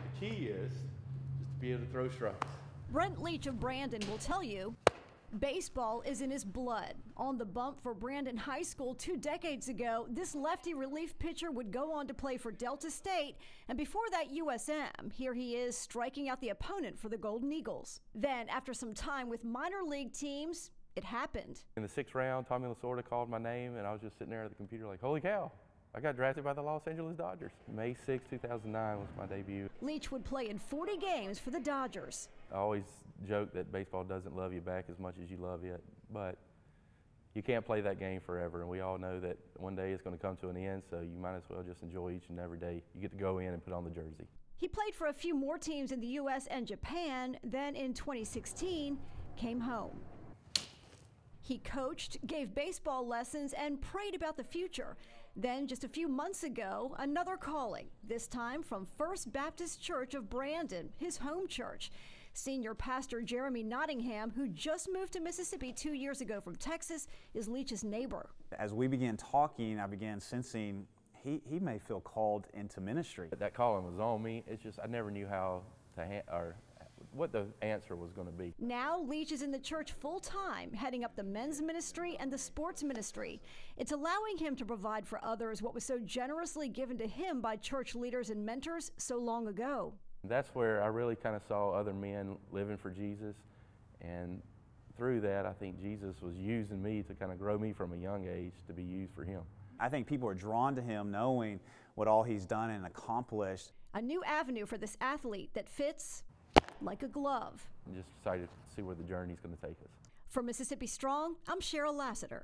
But the key is just to be able to throw strikes. Brent Leach of Brandon will tell you baseball is in his blood. On the bump for Brandon High School two decades ago, this lefty relief pitcher would go on to play for Delta State, and before that, USM. Here he is striking out the opponent for the Golden Eagles. Then, after some time with minor league teams, it happened. In the sixth round, Tommy Lasorda called my name, and I was just sitting there at the computer like, holy cow, I got drafted by the Los Angeles Dodgers. May 6, 2009 was my debut. Leach would play in 40 games for the Dodgers. I always joke that baseball doesn't love you back as much as you love it, but you can't play that game forever, and we all know that one day it's going to come to an end, so you might as well just enjoy each and every day you get to go in and put on the jersey. He played for a few more teams in the U.S. and Japan, then in 2016 came home. He coached, gave baseball lessons, and prayed about the future. Then, just a few months ago, another calling, this time from First Baptist Church of Brandon, his home church. Senior pastor Jeremy Nottingham, who just moved to Mississippi two years ago from Texas, is Leach's neighbor. As we began talking, I began sensing he, he may feel called into ministry. That calling was on me. It's just I never knew how to ha- or what the answer was going to be. Now, Leach is in the church full time, heading up the men's ministry and the sports ministry. It's allowing him to provide for others what was so generously given to him by church leaders and mentors so long ago. That's where I really kind of saw other men living for Jesus. And through that, I think Jesus was using me to kind of grow me from a young age to be used for him. I think people are drawn to him knowing what all he's done and accomplished. A new avenue for this athlete that fits like a glove. I'm just excited to see where the journey's going to take us. For Mississippi Strong, I'm Cheryl Lasseter.